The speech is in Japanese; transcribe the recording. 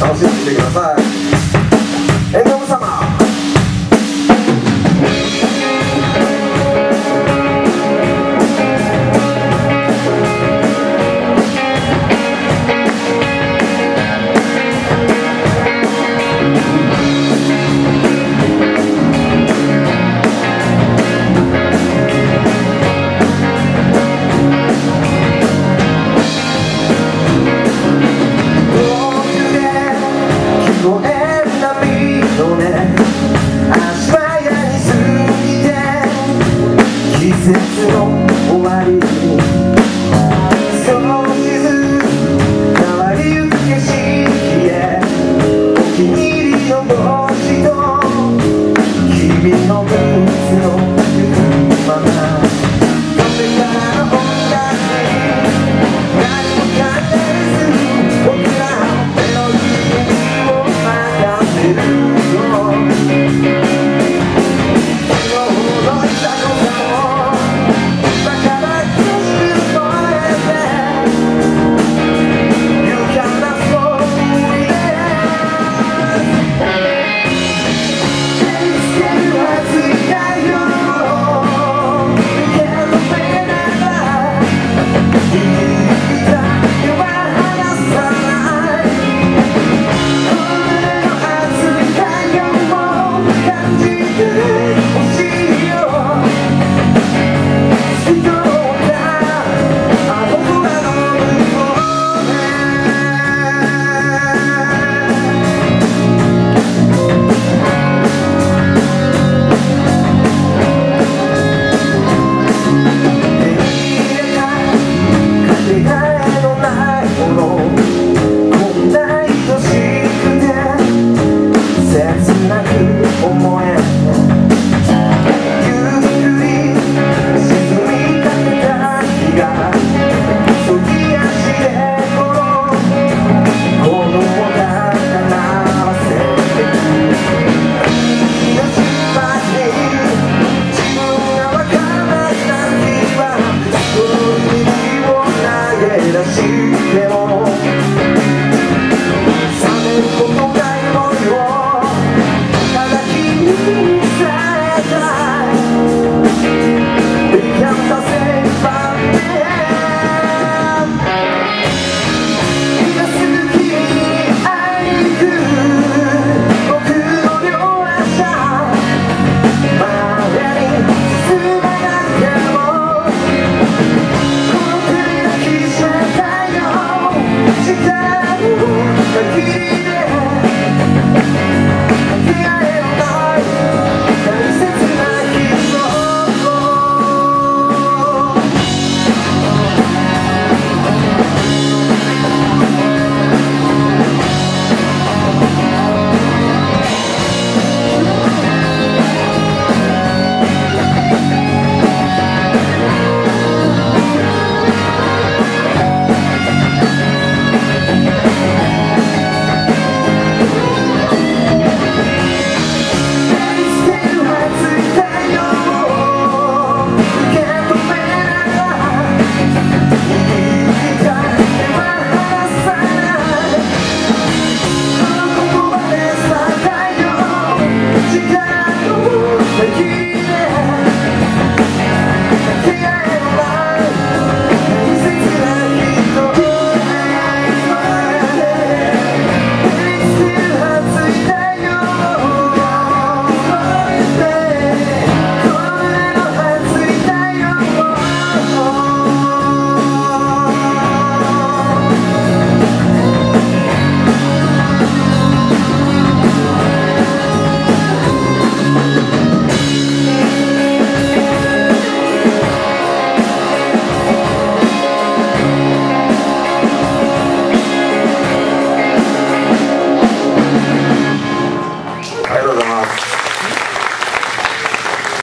楽しんでください。エンドム様。出しても